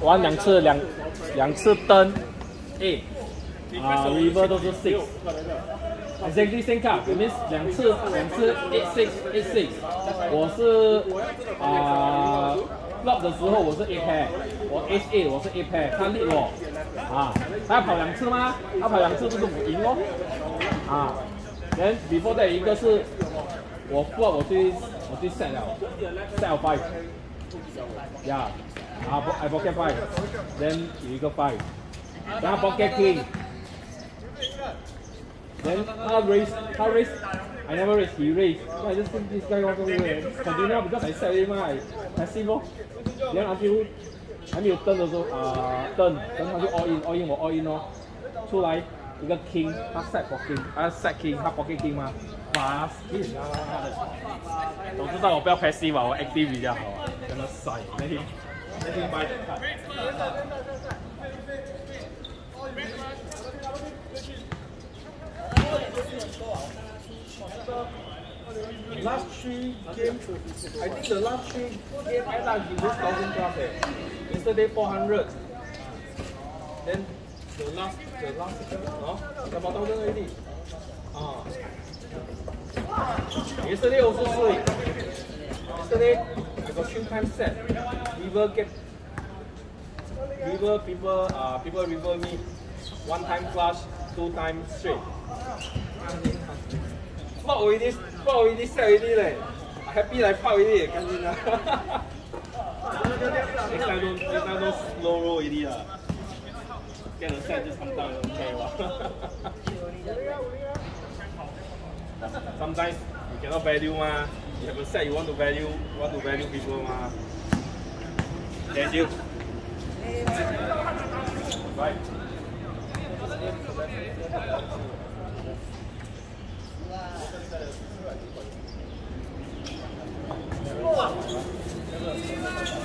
玩两次两两次灯，A，啊，river 都是 six。Exactly same card，我们两次两次 eight six eight six。我是啊，flop 的时候我是 A pair，我 H A 我是 A pair，他 lead 我，啊，他要跑两次吗？他跑两次就是我赢哦，啊，then before that 一个是我 flop 我去我去 set 了，set five，yeah。啊，I pocket five，then 有一个 five，然后 pocket king，then 他 raise，他 raise，I never raise，he raise，那 I just think this guy want to win，continue because I set him 嘛，passive 咯，then until 还没有登的时候，啊登，等他就 all in，all in 我 all in 咯，出来 一个 king，他 set pocket，他 set king，他 pocket king 嘛，pass king 啊，我知道我不要 passive 嘛，我 active 比较好啊，跟他甩那些。Last three games, I think the last three games I like this thousand plus eh. Yesterday 400. Then The last, the last, no, the bottom already. Ah. Yesterday also saw. Yesterday, I got three times set. River get, river people, uh, people river me. One time flash, two times straight. Flop already, flop already, set already leh. Happy like flop already, can't Next time not next time don't slow roll already lah get. Sometimes you cannot value ma. You have a set you want to value, want to value people ma. Thank you. Bye. Wow.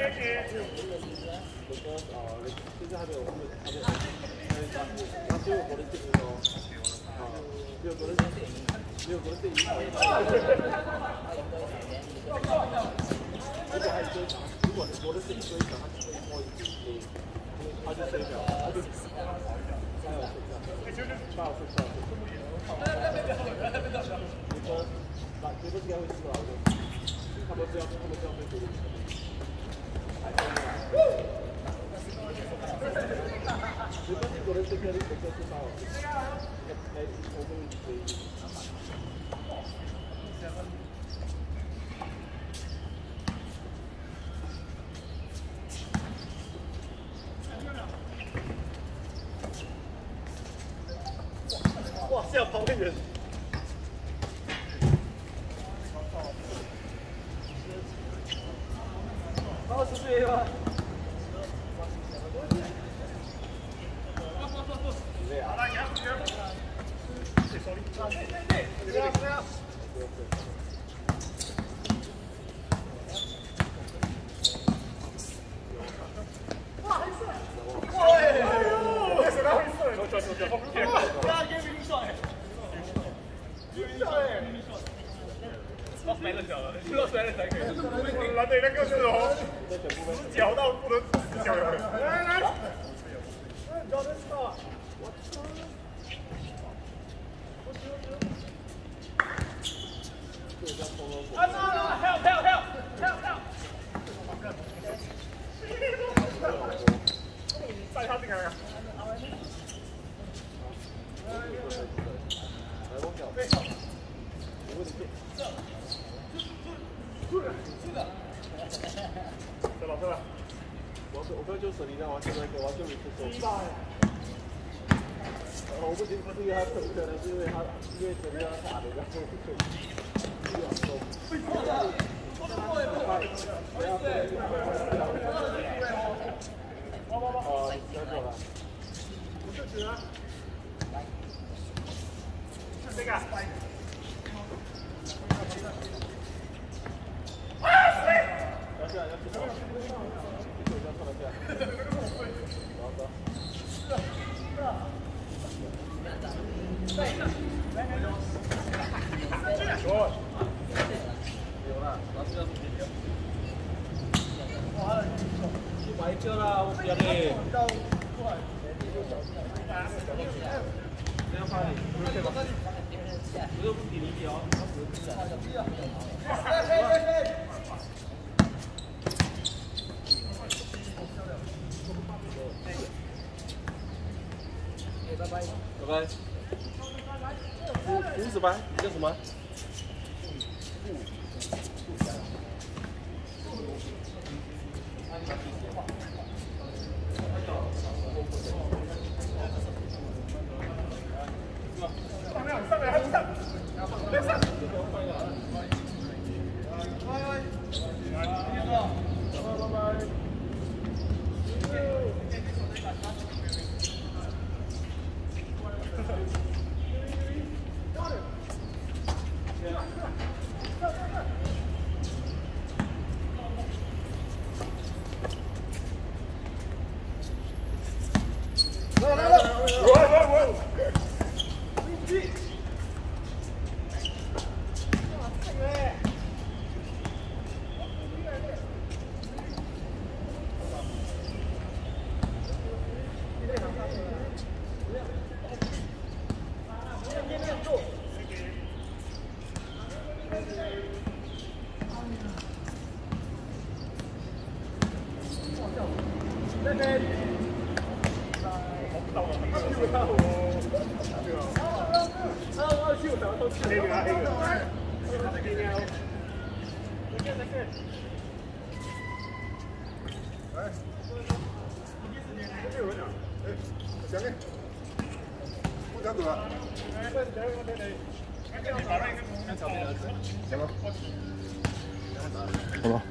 这是我们的比赛，如果啊，你这边还有我们这边，还有这边，还有这边，哪边有活力一点呢？啊，没有活力一点，没有活力一点。如果还追打，如果你活力一点，追打，追打可以。嗯，他就睡觉，他就睡觉，他要睡觉。他要睡觉，他要睡觉，他不赢。来来来，别走，别走，别走。你说，那几分钟会输啊？他们只要，他们只要对对。这里可以介绍我。对呀。来，我们可以。哇，这跑得远。脚了，不知道摔了才可以。蓝队那个是哦，脚到不能脚。来来，脚真大。我操！我脚。对吧？对吧？我我哥就手里那玩现在给我就没出手。我不行，不是因为他可能是因为他因为手里要打的，然后可以一两周。哦，结果了。不拜拜，拜拜。胡胡子白，你叫什么？Thank you. 那个到了他们就会我嗯好吧。